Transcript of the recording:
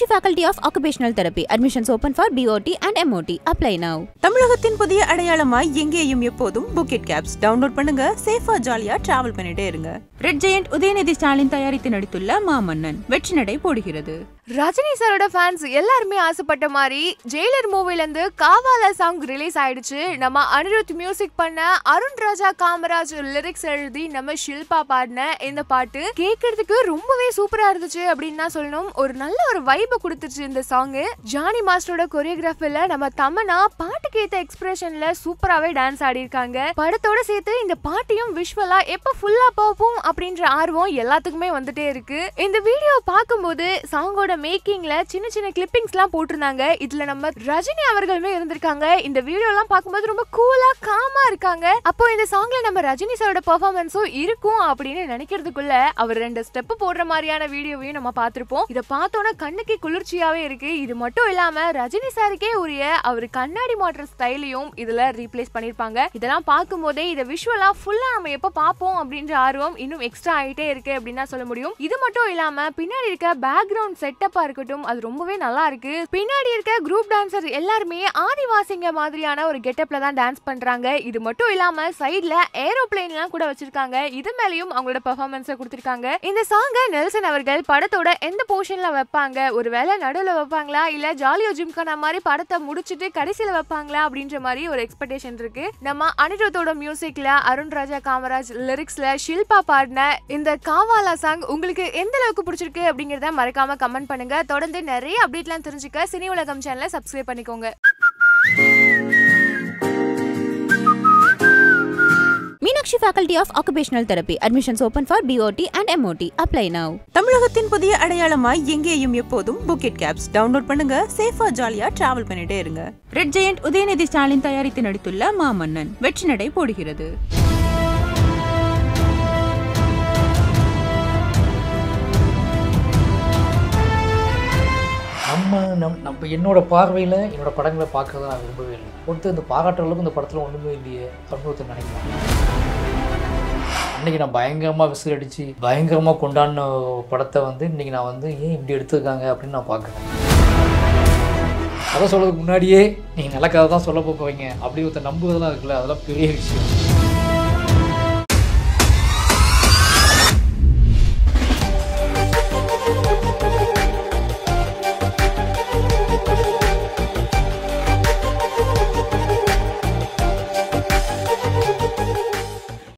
Meenakshi faculty of occupational therapy admissions open for BOT and MOT apply now தமிழகத்தின் புதிய அடையாளமாய் எங்கேயும் எப்போதும் புக்கெட் கேப்ஸ் டவுன்லோட் பண்ணுங்க. சேஃபா ஜாலியா டிராவல் பண்ணிட்டே இருங்க. ரெட் ஜெயண்ட் உதயநிதி ஸ்டாலின் தயாரித்து நடித்துள்ள மாமன்னன். வெற்றி நடை போடுகிறது. ரஜினி சாரோட ஃபேன்ஸ் எல்லாருமே ஆசைப்பட்ட மாதிரி ஜெயிலர் மூவிலேருந்து காவாலா சாங் ரிலீஸ் ஆயிடுச்சு. நம்ம அனிருத் மியூசிக் பண்ண அருண் ராஜா காமராஜ் லிரிக்ஸ் எழுதி நம்ம ஷில்பா பாடின இந்த பாட்டு கேட்கறதுக்கு ரொம்பவே சூப்பரா இருந்துச்சு அப்படின்னு தான் சொல்லணும். ஒரு நல்ல ஒரு வைபை கொடுத்துச்சு இந்த சாங் ஜானி மாஸ்டரோட கொரியோகிராஃபில நம்ம தமனா பாட்டுக்கு ஏத்த எக்ஸ்பிரஷன்ல சூப்பராகவே டான்ஸ் ஆடிருக்காங்க படத்தோட சேர்த்து இந்த பாட்டையும் விஷுவலா எப்போ ஃபுல்லா பார்ப்போம் அப்படின்ற ஆர்வம் எல்லாத்துக்குமே வந்துட்டே இருக்கு. இந்த வீடியோ பார்க்கும்போது சாங்கோட மேக்கிங்ல சின்ன சின்ன கிளிப்பிங்ஸ்லாம் போட்டிருந்தாங்க. இதுல நம்ம ரஜினி அவர்களுமே இருந்திருக்காங்க. இந்த வீடியோ எல்லாம் பார்க்கும்போது ரொம்ப கூலா காமா இருக்காங்க. அப்போ இந்த சாங்ல நம்ம ரஜினி சாரோட பெர்ஃபார்மன்ஸும் இருக்கும் அப்படின்னு நினைக்கிறதுக்குள்ள அவர் ரெண்டு ஸ்டெப் போடுற மாதிரியான வீடியோவையும் நம்ம பார்த்திருப்போம். இதை பார்த்தோன்னா கண்ணுக்கு குளிர்ச்சியாவே இருக்கு. இது மட்டும் இல்லாம ரஜினி சாருக்கே உரிய அவர் கண்ணாடி மாற்ற ஸ்டைலையும் இதுல ரீப்ளேஸ் பண்ணிருப்பாங்க. இதெல்லாம் பார்க்கும்போதே இதை விஷுவலா ஃபுல்லா நம்ம எப்ப பார்ப்போம் அப்படின்ற ஆர்வம் இன்னும் எக்ஸ்ட்ரா ஆயிட்டே இருக்கு அப்படின்னு தான் சொல்ல முடியும். இது மட்டும் இல்லாம பின்னாடி இருக்க பேக்ரவுண்ட் செட் செட்டப்பா இருக்கட்டும் அது ரொம்பவே நல்லா இருக்கு. பின்னாடி இருக்க குரூப் டான்சர் எல்லாருமே ஆதிவாசிங்க மாதிரியான ஒரு கெட்டப்ல தான் டான்ஸ் பண்றாங்க. இது மட்டும் இல்லாம சைட்ல ஏரோப்ளேன் எல்லாம் கூட வச்சிருக்காங்க. இது மேலயும் அவங்களோட பெர்ஃபார்மன்ஸை கொடுத்திருக்காங்க. இந்த சாங்கை நெல்சன் அவர்கள் படத்தோட எந்த போர்ஷன்ல வைப்பாங்க? ஒரு வேலை நடுவில் வைப்பாங்களா? இல்ல ஜாலியோ ஜிம்கான மாதிரி படத்தை முடிச்சிட்டு கடைசியில வைப்பாங்களா? அப்படின்ற மாதிரி ஒரு எக்ஸ்பெக்டேஷன் இருக்கு. நம்ம அனிருத்தோட மியூசிக்ல அருண் ராஜா காமராஜ் லிரிக்ஸ்ல ஷில்பா பாடின இந்த காவாலா சாங் உங்களுக்கு எந்த அளவுக்கு பிடிச்சிருக்கு அப்படிங்கறத மறக்காம கமெண்ட் பண்ணுங்க. தொடர்ந்து நிறைய அப்டேட்லாம் தெரிஞ்சுக்க சினி உலகம் சேனலை சப்ஸ்கிரைப் பண்ணிக்கோங்க. Meenakshi Faculty of Occupational Therapy. Admissions open for BOT and MOT. Apply now. தமிழகத்தின் புதிய அடையாளமாய் எங்கேயும் எப்போதும் புக்கெட் கேப்ஸ் டவுன்லோட் பண்ணுங்க. சேஃபா ஜாலியா டிராவல் பண்ணிட்டே இருங்க. ரெட் ஜெயண்ட் உதயநிதி ஸ்டாலின் தயாரித்து நடித்துள்ள மாமன்னன். வெற்றி நடை போடுகிறது. நம் நம்ம என்னோட பார்வையில் என்னோட படங்களை பார்க்கறத நான் விரும்பவே இல்லை. ஒருத்தர் இந்த பாராட்டுற அளவுக்கு இந்த படத்தில் ஒன்றுமே இல்லையே அப்படின்னு ஒருத்தர் நினைக்கலாம் அன்றைக்கி நான் பயங்கரமாக விசில் அடித்து பயங்கரமாக கொண்டாடின படத்தை வந்து இன்றைக்கி நான் வந்து ஏன் இப்படி எடுத்திருக்காங்க அப்படின்னு நான் பார்க்குறேன். கதை சொல்கிறதுக்கு முன்னாடியே நீங்கள் நல்ல கதை தான் சொல்ல போவீங்க அப்படி ஒருத்தர் நம்புவதெல்லாம் இருக்குல்ல அதெல்லாம் பெரிய விஷயம்.